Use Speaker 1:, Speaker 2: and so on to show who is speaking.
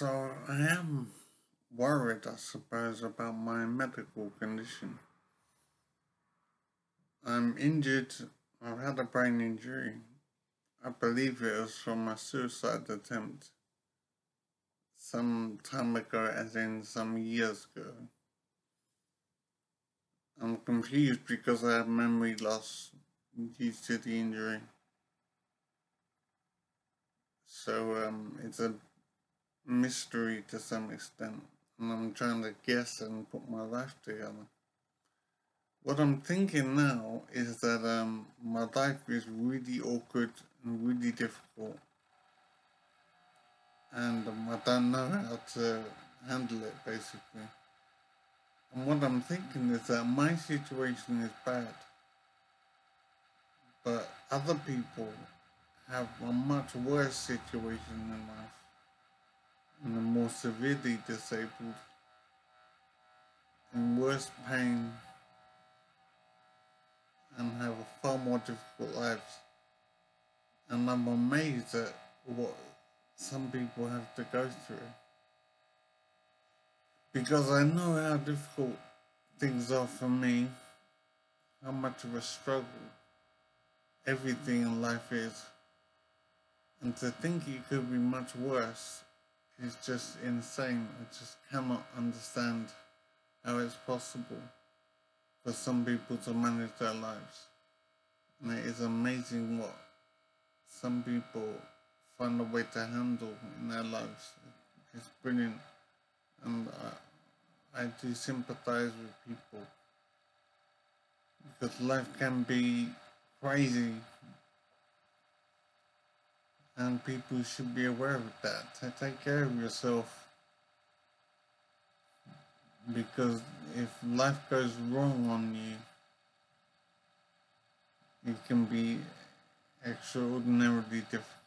Speaker 1: So I am worried, I suppose, about my medical condition. I'm injured. I've had a brain injury. I believe it was from a suicide attempt some time ago, as in some years ago. I'm confused because I have memory loss due to the injury. So um, it's a mystery to some extent, and I'm trying to guess and put my life together. What I'm thinking now is that um, my life is really awkward and really difficult, and um, I don't know how to handle it basically. And what I'm thinking is that my situation is bad, but other people have a much worse situation in life and are more severely disabled, in worse pain, and have a far more difficult lives. And I'm amazed at what some people have to go through. Because I know how difficult things are for me, how much of a struggle everything in life is. And to think it could be much worse is just insane. I just cannot understand how it's possible for some people to manage their lives. And it is amazing what some people find a way to handle in their lives. It's brilliant. And I, I do sympathize with people because life can be crazy and people should be aware of that. Take care of yourself. Because if life goes wrong on you, it can be extraordinarily difficult.